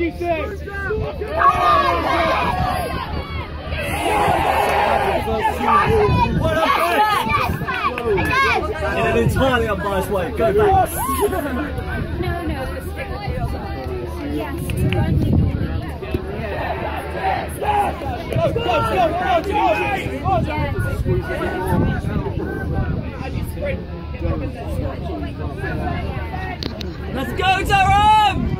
In an entirely unbiased way. Go back. No, no, Yes, Let's go, Durham!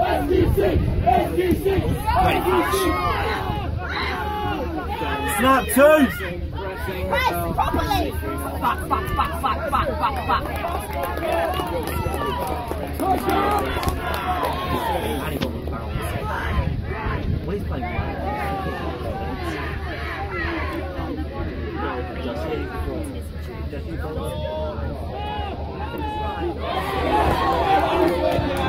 SQC! SQC! Snap two. Press properly! Back, back, back, back, back, back, back. What is playing? Angie,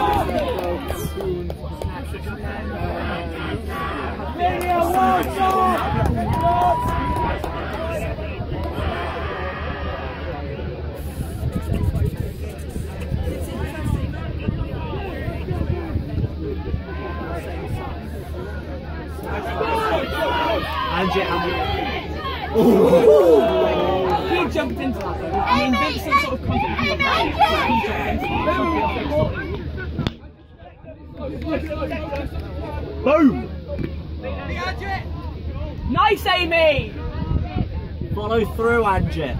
He jumped into that. I mean, Vincent sort of contacted him about it, but he jumped into Boom! Nice, Amy! Follow through, Angie.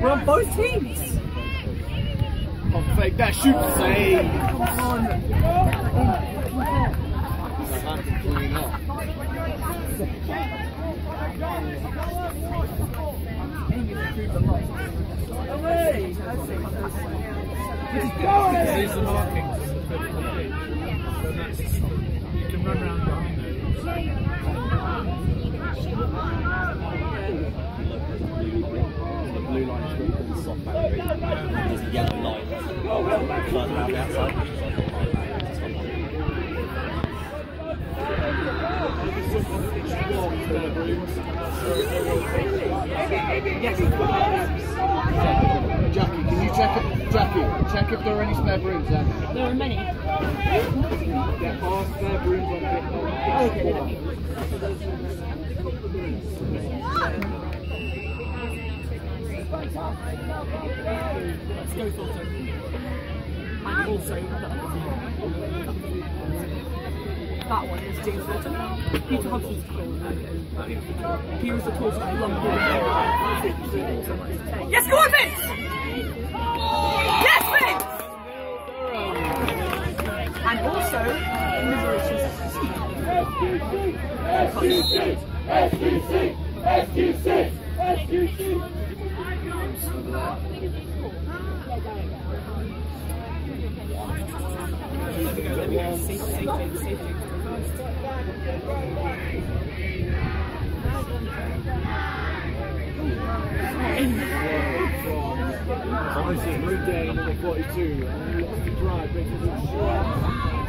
We're on both teams. Pump fake that shoot save. Southampton clean up. Markings you can run around behind. There's a yellow the outside, which is on the line. Jackie, can you check it? Jackie, check if there are any spare brooms then. There are many. There are spare brooms on the Okay. Let's go. And also, that one is James. Peter Hodgson's called. He was the torso of London. Yes, go on, Vince! SQC! SQC! Obviously, Blue Day number 42, and he lost the drive, but he was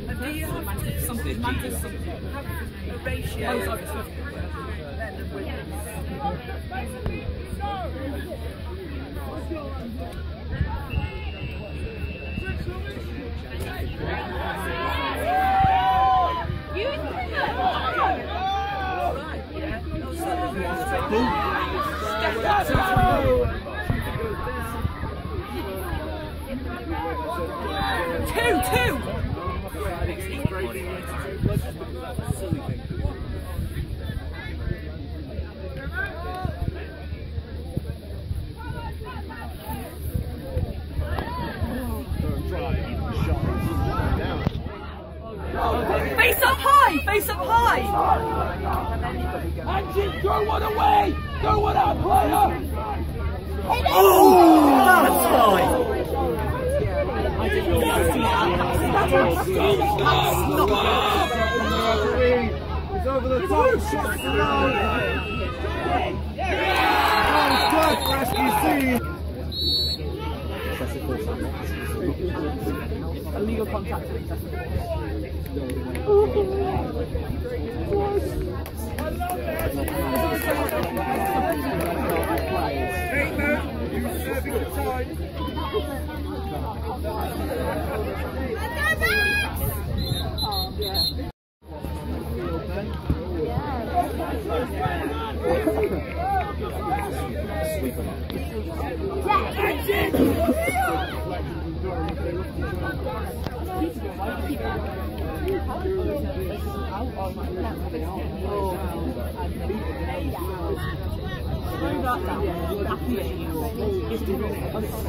mantis. Do you have mantis, something, mantis, something. Have a ratio. Oh, sorry, sorry. Two, two! Face up high, face up high. Angie, throw one away! Throw one out, player! That's He's over the top, shot slow! Nice touch, Rescue C! Illegal contact.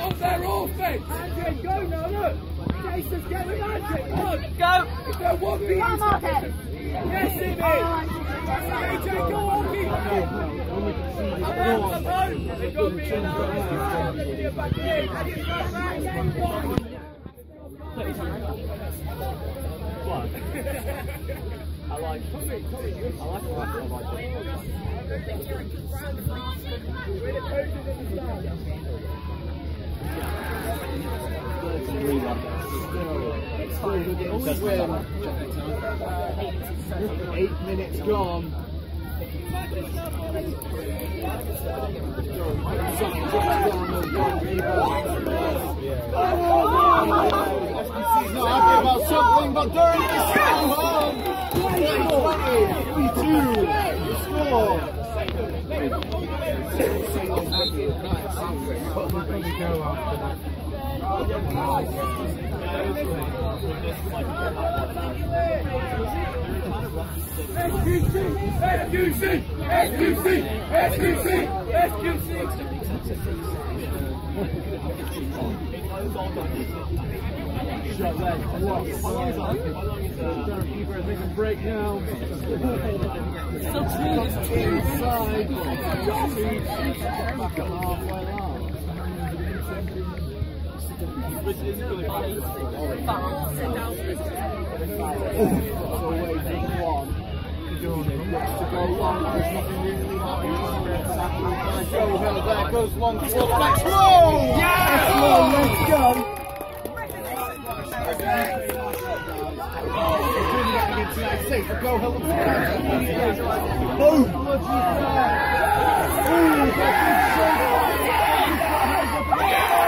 on their offense. Andrew, go now, look. Jason's getting magic. Come on. Go. If there won't be Come on, Ted. Yes, it is. AJ, go on, keep it. Come on, come on. They've got to be in now. Let's get back in. I like I like I like Eight minutes gone. Not about something, but Durham is still home. 20, 22, score. SQC! SQC! SQC! SQC! Shot that block. Durham keeper, I think, a break now. Inside. Back at halfway line. So away from one. Looks to go long. There's nothing really happening. Joe Hill. There goes one towards Flex Row! Yes! Let's go! Go. Boom! Ooh, that's a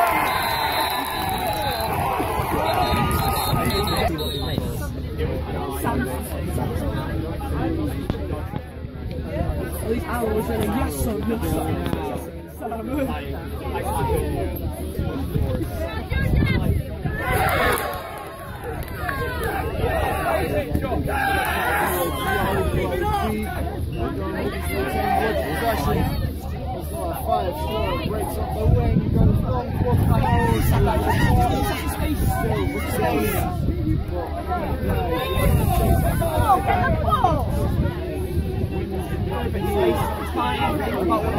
least I was a yes sir, yes sir. So Five star breaks up the wing, goes long for hours. Balls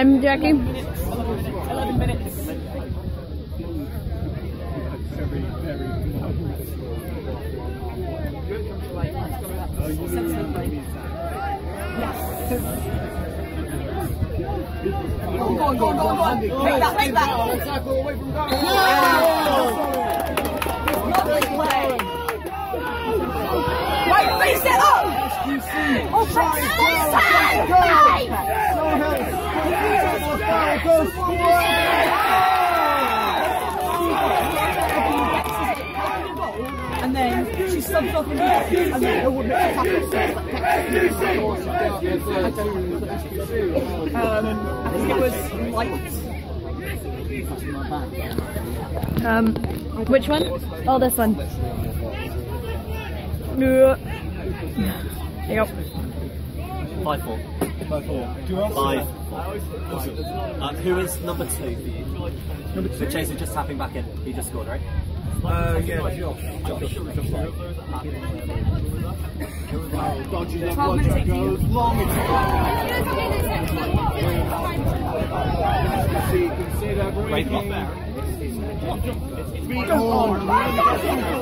Time, Jackie? 11 minutes. Go on, go on, go on, go on. Make that, make that. Tackle away from goal. Lovely play. Right, face it up. Oh, face And then she subs off the and then the woman Um, I think it was like Um, which one? Oh, this one. There you go. Five four. Five four. Do you Five. Uh, who is number two for you? Number two. The chaser just tapping back in. He just scored, right? Uh, yeah, Josh. Josh. Josh Wright. Dodges it, 12 minutes, Roger 18. goes long. It's See, you can see that Great block breathing. there. Feet on.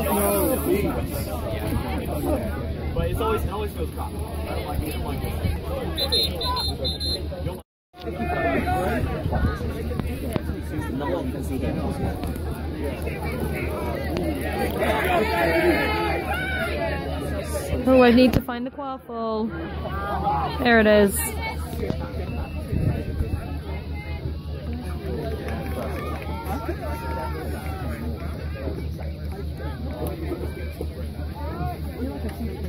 No, feet. But it's always, it always feels crap. I don't like. Oh, I need to find the quaffle. There it is. I'm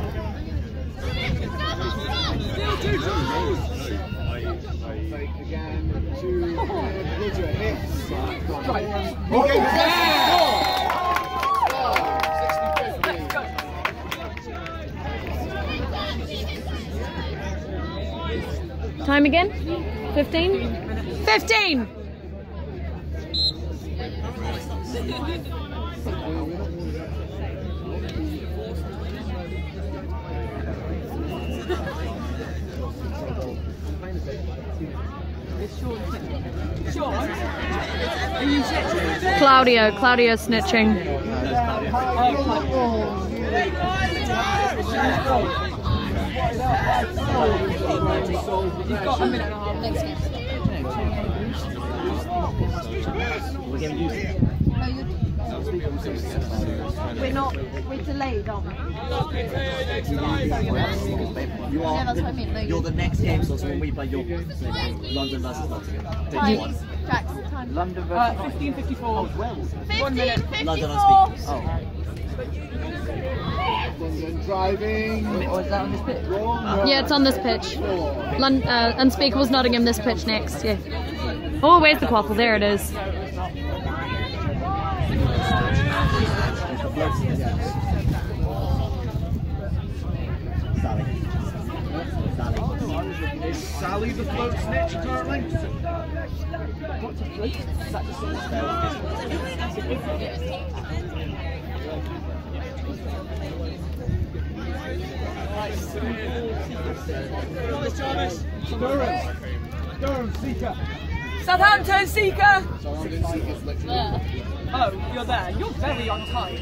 6 4. Again, two, Roger hits. Okay, Time again? 15? 15! Claudio, Claudio snitching. You've got a minute. We're getting used to it. We're not, we're delayed, aren't we? You are Yeah, that's what I mean, no, you're the next game, so when we play your London versus Nottingham. Take Time, one. Jax, time. London Uh, versus 1554. One minute. 15, London 54. unspeakable. London driving. Or is that on this pitch? Wrong. Yeah, it's on this pitch. Lon- uh, Unspeakable's Nottingham this pitch next. Yeah. Oh, where's the quaffle? There it is. Sally. Sally. Is Sally the float snitch currently? Durham. Durham, Seeker. Southampton Seeker. Surrounding Seeker's literally. Oh, you're there. You're very Oh!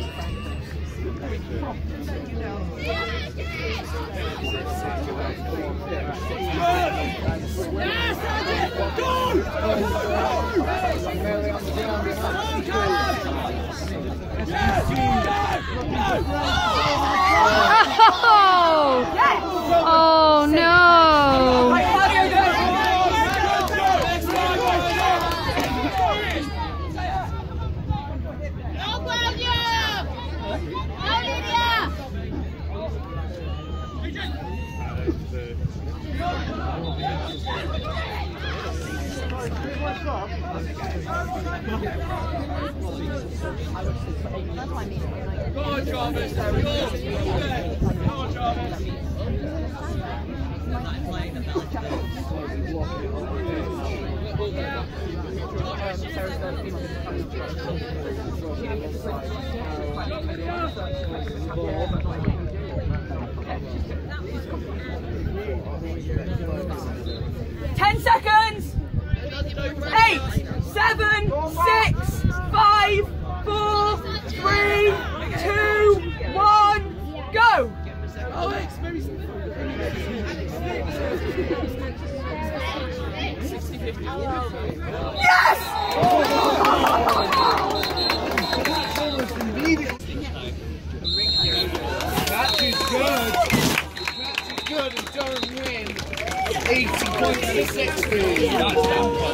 Oh no! Ten seconds. Eight, seven, six, five, four, three, two, one, go. Yes! That is good. That is good and Durham win. 80 points to 60.